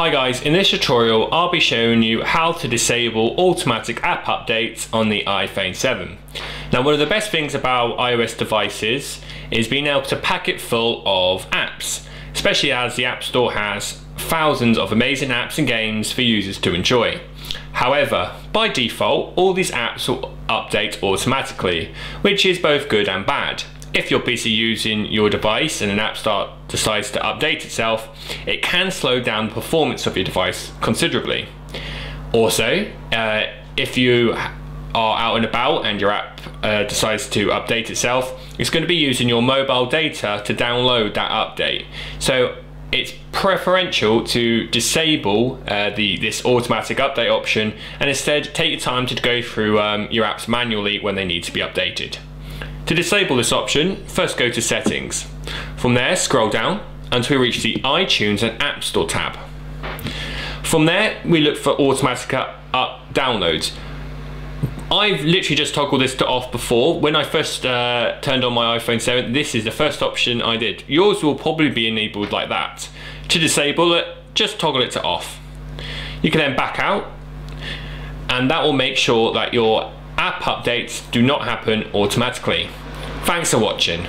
Hi guys, in this tutorial I'll be showing you how to disable automatic app updates on the iPhone 7. Now one of the best things about iOS devices is being able to pack it full of apps, especially as the App Store has thousands of amazing apps and games for users to enjoy. However, by default, all these apps will update automatically, which is both good and bad. If you're busy using your device and an app start decides to update itself, it can slow down the performance of your device considerably. Also, uh, if you are out and about and your app uh, decides to update itself, it's going to be using your mobile data to download that update. So it's preferential to disable uh, the this automatic update option and instead take your time to go through um, your apps manually when they need to be updated. To disable this option, first go to settings. From there, scroll down until we reach the iTunes and App Store tab. From there, we look for automatic up, up downloads. I've literally just toggled this to off before. When I first uh, turned on my iPhone 7, this is the first option I did. Yours will probably be enabled like that. To disable it, just toggle it to off. You can then back out, and that will make sure that your app updates do not happen automatically. Thanks for watching.